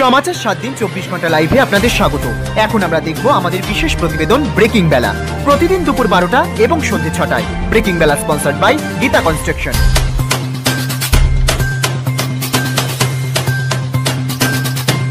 সমাচার সাত দিন চব্বিশ ঘণ্টা লাইভে আপনাদের স্বাগত। এখন আমরা দেখব আমাদের বিশেষ প্রতিবেদন ব্রেকিং বেলা প্রতিদিন দুপুর বারোটা এবং সন্ধ্যে ছটায়। ব্রেকিং বেলা স্পন্সার্ড বাই গীতা কনস্ট্রাকশন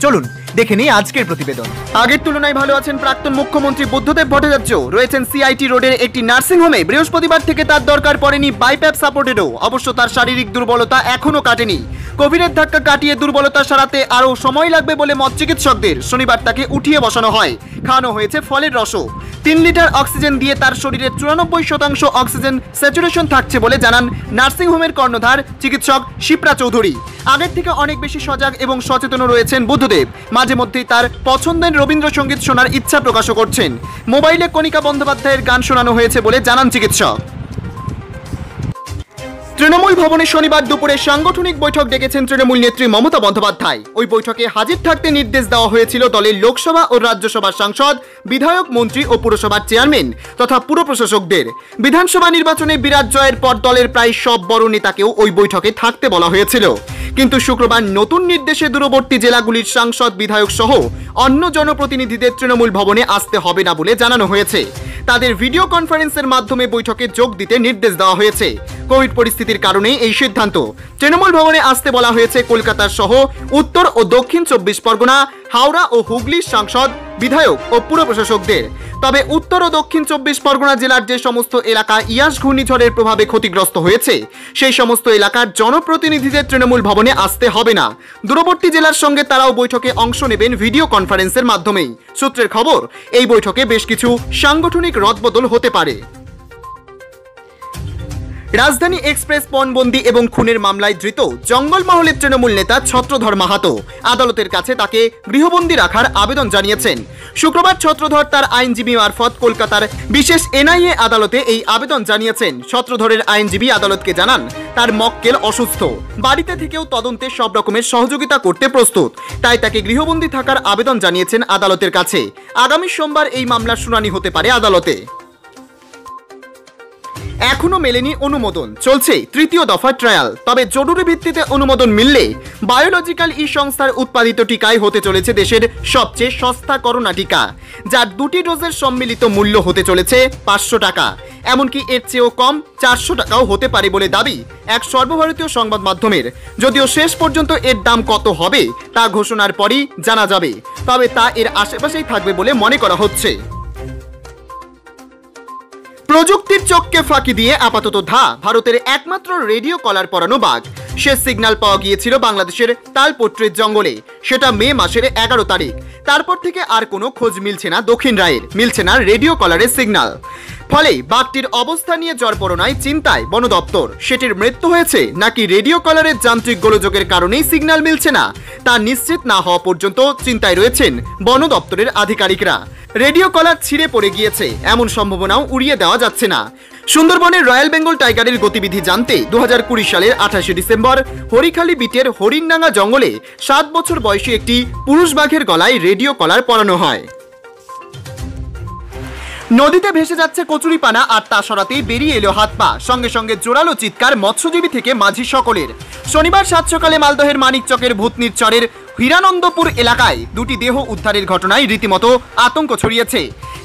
চলুন, দেখে নিই আজকের প্রতিবেদন। আগের তুলনায় ভালো আছেন প্রাক্তন মুখ্যমন্ত্রী বুদ্ধদেব ভট্টাচার্য। রয়েছেন সিআইটি রোডের একটি নার্সিং হোমে বৃহস্পতিবার থেকে তার দরকার পড়েনি বাইপ্যাপ সাপোর্টেরও অবশ্য তার শারীরিক দুর্বলতা এখনও কাটেনি। কোভিডের ধাক্কা কাটিয়ে দুর্বলতা সারাতে আরও সময় লাগবে বলে মত চিকিৎসকদের। শনিবার তাকে উঠিয়ে বসানো হয়। খাওয়ানো হয়েছে ফলের রসও। তিন লিটার অক্সিজেন দিয়ে তার শরীরে চুরানব্বই শতাংশ অক্সিজেন স্যাচুরেশন থাকছে বলে জানান নার্সিংহোমের কর্ণধার চিকিৎসক শিপ্রা চৌধুরী। আগের থেকে অনেক বেশি সজাগ এবং সচেতন রয়েছেন বুদ্ধদেব। মাঝে মধ্যেই তার পছন্দের রবীন্দ্রসঙ্গীত শোনার ইচ্ছা প্রকাশও করছেন। মোবাইলে কণিকা বন্দ্যোপাধ্যায়ের গান শোনানো হয়েছে বলে জানান চিকিৎসক। তৃণমূল ভবনে শনিবার দুপুরে সাংগঠনিক বৈঠক ডেকেছেন তৃণমূল নেত্রী মমতা বন্দ্যোপাধ্যায়। ওই বৈঠকে হাজির থাকতে নির্দেশ দেওয়া হয়েছিল দলের লোকসভা ও রাজ্যসভার সাংসদ, বিধায়ক, মন্ত্রী ও পুরসভার চেয়ারম্যান তথা পুর প্রশাসকদের। বিধানসভা নির্বাচনে বিরাট জয়ের পর দলের প্রায় সব বড় নেতাকেও ওই বৈঠকে থাকতে বলা হয়েছিল। কিন্তু শুক্রবার নতুন নির্দেশে দূরবর্তী জেলাগুলির সাংসদ বিধায়ক সহ অন্য জনপ্রতিনিধিদের তৃণমূল ভবনে আসতে হবে না বলে জানানো হয়েছে। তাদের ভিডিও কনফারেন্সের মাধ্যমে বৈঠকে যোগ দিতে নির্দেশ দেওয়া হয়েছে। কোভিড পরিস্থিতির কারণে এই সিদ্ধান্ত। তৃণমূল ভবনে আসতে বলা হয়েছে, কলকাতার সহ উত্তর ও দক্ষিণ চব্বিশ পরগনা, হাওড়া ও হুগলির সাংসদ বিধায়ক ও পুর প্রশাসকদের। তবে উত্তর ও দক্ষিণ চব্বিশ পরগনা জেলার যে সমস্ত এলাকা ইয়াস ঘূর্ণিঝড়ের প্রভাবে ক্ষতিগ্রস্ত হয়েছে, সেই সমস্ত এলাকার জনপ্রতিনিধিদের তৃণমূল ভবনে আসতে হবে না। দূরবর্তী জেলার সঙ্গে তারাও বৈঠকে অংশ নেবেন ভিডিও কনফারেন্সের মাধ্যমেই। সূত্রের খবর, এই বৈঠকে বেশ কিছু সাংগঠনিক রদবদল হতে পারে। রাজধানী এক্সপ্রেস, পণবন্দি এবং খুনের মামলায় ধৃত জঙ্গলমহলের তৃণমূল নেতা ছত্রধর মাহাতো। আদালতের কাছে তাকে গৃহবন্দী রাখার আবেদন জানিয়েছেন। শুক্রবার ছত্রধর তার আইনজীবী মারফত কলকাতার বিশেষ এনআইএ আদালতে এই আবেদন জানিয়েছেন। ছত্রধরের আইনজীবী আদালতকে জানান, তার মক্কেল অসুস্থ। বাড়িতে থেকেও তদন্তে সব রকমের সহযোগিতা করতে প্রস্তুত। তাই তাকে গৃহবন্দী থাকার আবেদন জানিয়েছেন আদালতের কাছে। আগামী সোমবার এই মামলার শুনানি হতে পারে আদালতে। এখনও মেলেনি অনুমোদন। চলছে তৃতীয় দফা ট্রায়াল তবে জরুরি ভিত্তিতে অনুমোদন মিললে বায়োলজিক্যাল ই সংস্থার উৎপাদিত টিকাই হতে চলেছে দেশের সবচেয়ে সস্তা করোনা টিকা, যার দুটি ডোজের সম্মিলিত মূল্য হতে চলেছে পাঁচশো টাকা। এমনকি এর চেয়েও কম চারশো টাকাও হতে পারে বলে দাবি এক সর্বভারতীয় সংবাদ মাধ্যমের। যদিও শেষ পর্যন্ত এর দাম কত হবে তা ঘোষণার পরই জানা যাবে। তবে তা এর আশেপাশেই থাকবে বলে মনে করা হচ্ছে। প্রযুক্তির চোখকে ফাঁকি দিয়ে আপাতত ধা, ভারতের একমাত্র রেডিও কলার পরানো বাঘ। শেষ সিগন্যাল পাওয়া গিয়েছিল বাংলাদেশের তালপট্রির জঙ্গলে। সেটা মে মাসের এগারো তারিখ। তারপর থেকে আর কোনো খোঁজ মিলছে না দক্ষিণ রায়ের, মিলছে না রেডিও কলারের সিগন্যাল ফলে বাঘটির অবস্থা নিয়ে জরপরনায় চিন্তায় বন দপ্তর। সেটির মৃত্যু হয়েছে নাকি রেডিও কলারের যান্ত্রিক গোলযোগের কারণেই সিগন্যাল মিলছে না, তা নিশ্চিত না হওয়া পর্যন্ত চিন্তায় রয়েছেন বন দপ্তরের আধিকারিকরা। রেডিও কলার ছিঁড়ে পড়ে গিয়েছে। এমন সম্ভাবনাও উড়িয়ে দেওয়া যাচ্ছে না। সুন্দরবনের রয়্যাল বেঙ্গল টাইগারের গতিবিধি জানতে দুহাজার কুড়ি সালের আঠাশে ডিসেম্বর হরিখালি বিটের হরিণডাঙ্গা জঙ্গলে সাত বছর বয়সী একটি পুরুষ বাঘের গলায় রেডিও কলার পরানো হয়। নদীতে ভেসে যাচ্ছে কচুরিপানা আর তা সরাতেই বেরিয়ে এলো হাত পা। সঙ্গে সঙ্গে জোরালো চিৎকার মৎস্যজীবী থেকে মাঝি সকলের। শনিবার সাত সকালে মালদহের মানিকচকের ভূতনির চরের হীরানন্দপুর এলাকায় দুটি দেহ উদ্ধারের ঘটনায় রীতিমতো আতঙ্ক ছড়িয়েছে।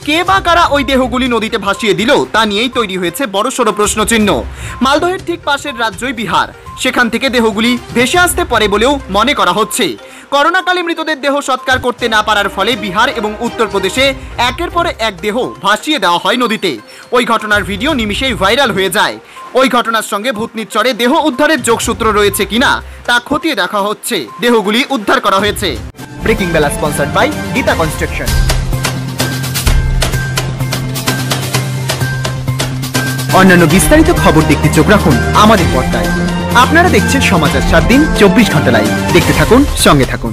কে বা কারা ওই দেহগুলি নদীতে ভাসিয়ে দিল তা নিয়েই তৈরি হয়েছে বড়সড় প্রশ্নচিহ্ন। মালদহের ঠিক পাশের রাজ্যই বিহার। সেখান থেকে দেহগুলি ভেসে আসতে পারে বলেও মনে করা হচ্ছে। করোনাকালে মৃতদের দেহ সৎকার করতে না পারার ফলে বিহার এবং উত্তরপ্রদেশে একের পর এক দেহ ভাসিয়ে দেওয়া হয় নদীতে। ওই ঘটনার ভিডিও নিমিশেই ভাইরাল হয়ে যায়। ওই ঘটনার সঙ্গে ভূতনির চরে দেহ উদ্ধারের যোগসূত্র রয়েছে কিনা তা খতিয়ে দেখা হচ্ছে। দেহগুলি উদ্ধার করা হয়েছে। ব্রেকিং বেলা স্পন্সার্ড বাই গীতা কনস্ট্রাকশন। অন্যান্য বিস্তারিত খবর দেখতে চোখ রাখুন আমাদের পর্দায়। আপনারা দেখছেন সমাচার সাত দিন, চব্বিশ ঘণ্টা লাইভ দেখতে থাকুন, সঙ্গে থাকুন।